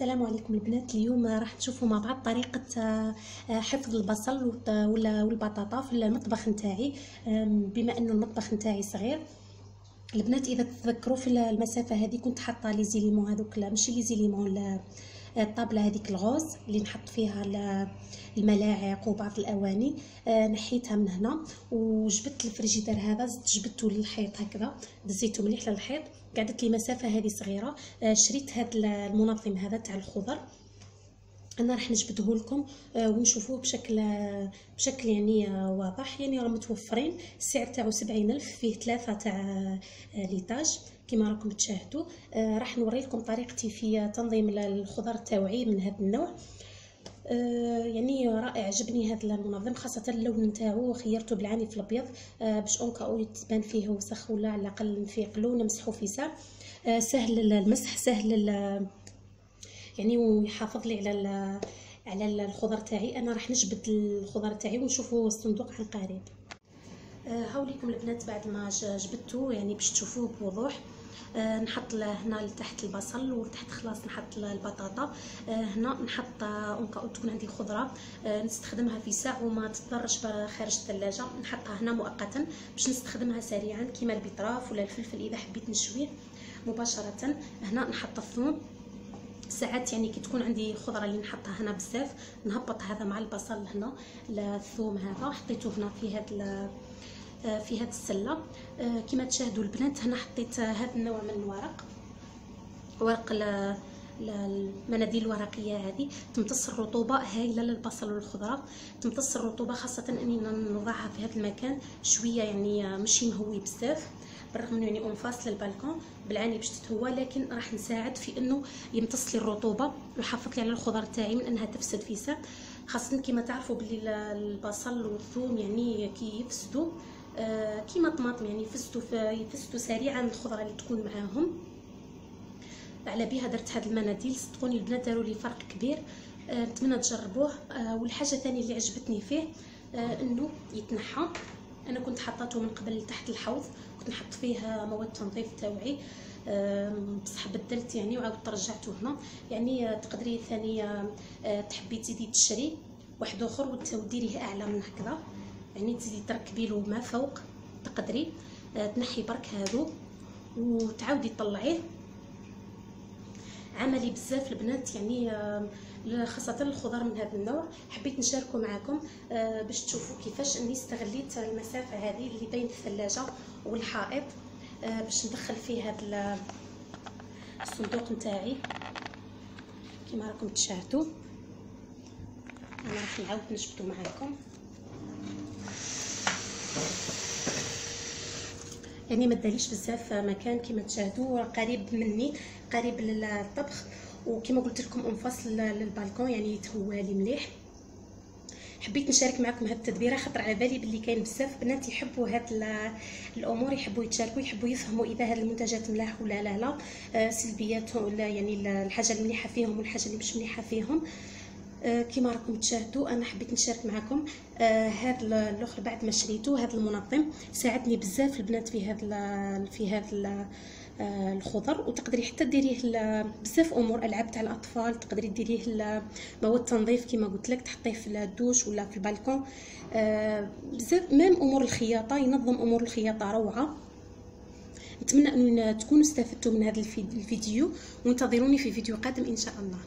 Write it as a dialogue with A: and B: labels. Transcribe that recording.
A: السلام عليكم البنات. اليوم راح نشوفوا مع بعض طريقة آه، حفظ البصل ولا والبطاطا في المطبخ نتاعي. بما إنه المطبخ نتاعي صغير البنات إذا تذكروا في المسافة هذه كنت حاطة لي زيليمون هذوك ماشي لي زيليمون الطابله هذيك الغوز اللي نحط فيها ال- الملاعق وبعض الأواني آه، نحيتها من هنا وجبت الفريجيدير هذا جبدته للحيط هكذا دزيته مليح للحيط. قعدت لي مسافة هذه صغيرة آه، شريت هذا المنظم هذا تاع الخضر. أنا راح نجبده لكم آه، ونشوفوه بشكل آه، بشكل يعني آه، واضح. يعني راه متوفرين. السعر تاعو سبعين ألف فيه ثلاثة تاع ليتاج كما راكم تشاهدوا راح نوري لكم طريقتي في تنظيم الخضر تاعي من هذا النوع. يعني رائع عجبني هذا المنظم خاصة اللون نتاعو خيرته بالعنيف الأبيض آه، باش en cas où تبان فيه وسخ ولا على الأقل نفيقلو نمسحو في ساعة. آه، سهل المسح سهل يعني ويحافظ لي على على الخضر تاعي. أنا راح نجبد الخضر تاعي ونشوفوا الصندوق عن قريب. آه، هاوليكم البنات بعد ما جبدته يعني باش تشوفوه بوضوح. آه، نحط هنا لتحت البصل وتحت خلاص نحط البطاطا. آه، هنا نحط en cas تكون عندي خضرة. نستخدمها في ساعه وما تضرش خارج الثلاجة. نحطها هنا مؤقتا باش نستخدمها سريعا كيما البطراف ولا الفلفل إذا حبيت نشويه مباشرة. هنا نحط الثوم. ساعات يعني كي تكون عندي خضرة اللي نحطها هنا بزاف نهبط هذا مع البصل هنا الثوم هذا حطيته هنا في هذا آه، في هذه السلة. آه، كما تشاهدوا البنات هنا حطيت هذا النوع من الورق ورق المناديل الورقية هذه. تمتص الرطوبة هايله للبصل والخضرة. تمتص الرطوبة خاصة أني نوضعها في هذا المكان شوية يعني ماشي مهوي بزاف. بالرغم أنه يعني en face لل balcon بالعاني باش تتهوى لكن راح نساعد في أنه يمتص لي الرطوبة ويحافظ لي على الخضر تاعي من أنها تفسد في ساعه خاصة كما تعرفوا بلي ال- البصل والثوم يعني كي يفسدوا آه، كيما الطماطم يعني يفسدوا يفسدوا سريعا الخضرة اللي تكون معاهم. على بها درت هاد المناديل صدقوني البنات داروا لي فرق كبير. آه، نتمنى تجربوه. آه، والحاجة الثانية اللي عجبتني فيه آه، إنه يتنحى. أنا كنت حطيته من قبل تحت الحوض كنت نحط فيه مواد تنظيف تاوعي بصح بدلت يعني وعاودت رجعته هنا. يعني تقدري ثاني آه، تحبي تزيدي تشري واحد آخر وت- وديريه أعلى من هكذا. يعني تزيدي تركبي له ما فوق تقدري. تنحي برك هادو وتعاودي تطلعيه. عملي بزاف البنات يعني خاصة الخضر من هذا النوع. حبيت نشاركه معكم آه، باش تشوفوا كيفاش اني استغليت المسافة هذه اللي بين الثلاجة والحائط آه، باش ندخل فيه هذا ال- الصندوق نتاعي. كما راكم تشاهدوا أنا راح نعاود نجبدو معاكم. يعني ما داليش بزاف مكان كما تشاهدوا قريب مني قريب للطبخ وكما قلت لكم انفصل للبالكون يعني يتهوى لي مليح. حبيت نشارك معكم هذه التدبيرة خطر على بالي باللي كاين بزاف بنات يحبوا هاد ال- الأمور يحبوا يتشاركوا يحبوا يفهموا إذا هاد المنتجات ملاح ولا لا لا. آه، سلبياتهم ولا يعني ال- الحاجة المليحة فيهم والحاجة اللي مش مليحة فيهم. كما راكم تشاهدوا أنا حبيت نشارك معكم آه، هذا ال- الأخر بعد ما شريته هذا المنظم. ساعدني بزاف البنات في هذا في هذا آه، الخضر وتقدري حتى ديريه بزاف أمور ألعاب تاع الأطفال تقدري ديريه مواد تنظيف كما قلت لك تحطيه في الدوش ولا في البالكون. آه، بزاف ميم أمور الخياطة ينظم أمور الخياطة روعة. نتمنى أن تكونوا استفدتوا من هذا الفيديو وانتظروني في فيديو قادم إن شاء الله.